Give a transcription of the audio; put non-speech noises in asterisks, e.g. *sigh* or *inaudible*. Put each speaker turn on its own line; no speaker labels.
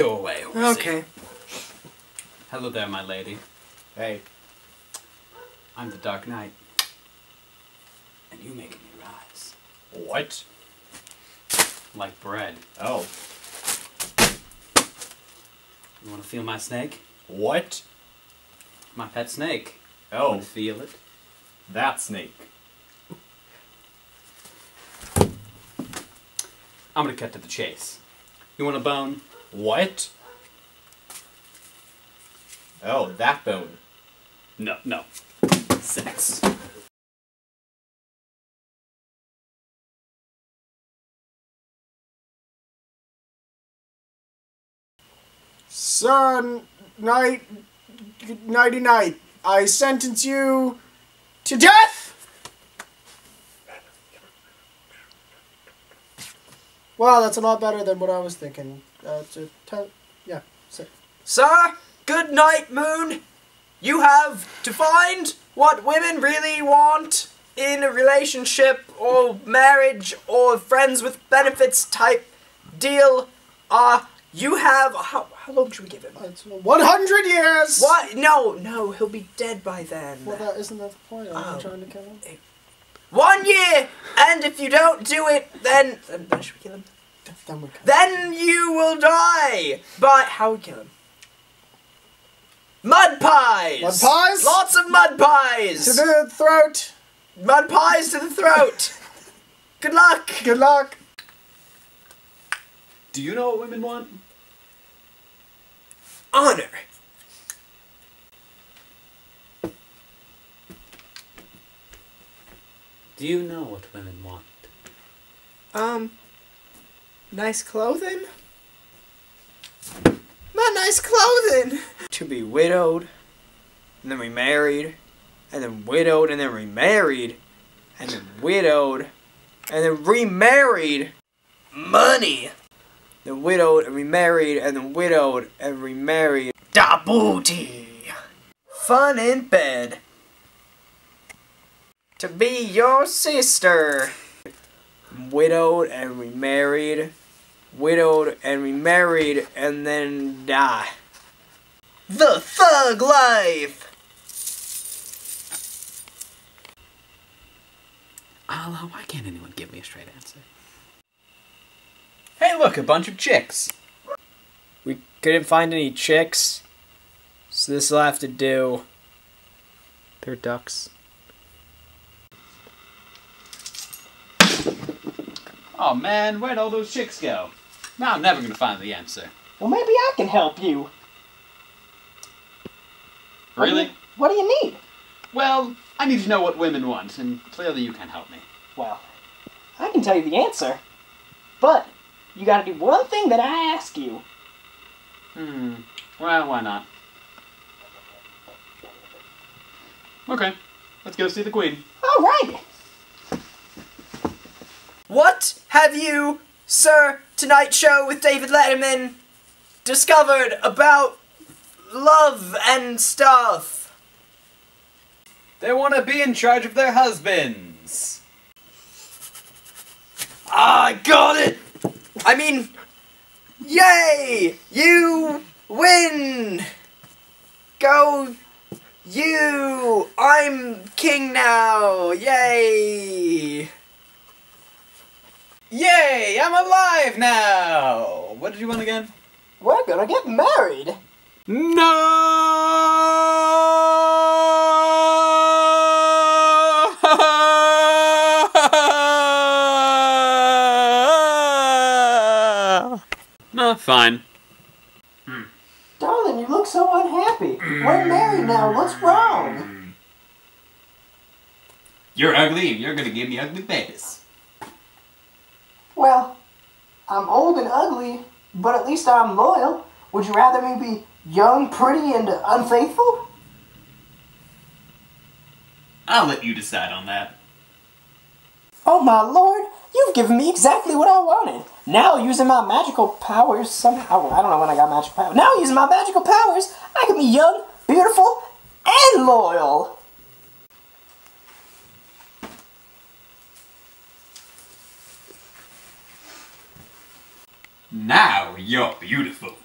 Go away, horsey.
Okay.
Hello there, my lady.
Hey.
I'm the Dark Knight. And you making me rise.
What?
Like bread.
Oh.
You wanna feel my snake?
What?
My pet snake.
Oh,
Wanna feel it?
that snake.
I'm gonna cut to the chase. You want a bone?
What? Oh, that bone.
No, no. Sex.
Sir, night, nighty night. I sentence you to death. Wow, that's a lot better than what I was thinking. Uh, to tell, yeah. So,
Sir, good night, Moon. You have to find what women really want in a relationship or marriage or friends with benefits type deal. Uh, you have. How, how long should we give him?
it's 100 years.
What? No, no, he'll be dead by then.
Well, that isn't that the point. I'm
Oh.
trying to kill him.
One year! And if you don't do it, then. Then, then should we kill him?
Then we can.
Then you will die! But how would we kill him? Mud pies!
Mud pies?
Lots of mud pies!
To the throat.
Mud pies to the throat! *laughs* Good luck!
Good luck.
Do you know what women want?
Honor!
Do you know what women want?
Um. Nice clothing? My nice clothing! To be widowed, and then remarried, and then widowed, and then remarried, and then widowed, and then remarried. Money! Then widowed, and remarried, and then widowed, and remarried. Da booty! Fun in bed. To be your sister widowed and remarried, widowed and remarried, and then die. The thug life!
Allah, why can't anyone give me a straight answer? Hey, look, a bunch of chicks.
We couldn't find any chicks, so this will have to do. They're ducks.
Oh man, where'd all those chicks go? Now I'm never gonna find the answer.
Well, maybe I can help you. What do
Really?
you- What do you need?
Well, I need to know what women want, and clearly you can't help me.
Well, I can tell you the answer. But you gotta do one thing that I ask you.
Hmm. Well, why not? Okay, let's go see the queen.
All right.
What have you, Sir Tonight Show with David Letterman, discovered about love and stuff?
They want to be in charge of their husbands.
I got it! I mean, yay! You win! Go, you! I'm king now! Yay!
Yay! I'm alive now. What did you want again?
We're gonna get married.
No. No, fine.
Darling, you look so unhappy. We're married now. What's wrong?
You're ugly, and you're gonna give me ugly babies.
Well, I'm old and ugly, but at least I'm loyal. Would you rather me be young, pretty, and unfaithful?
I'll let you decide on that.
Oh my lord, you've given me exactly what I wanted. Now using my magical powers somehow, I don't know when I got magic powers. Now using my magical powers, I can be young, beautiful, and loyal.
Now you're beautiful.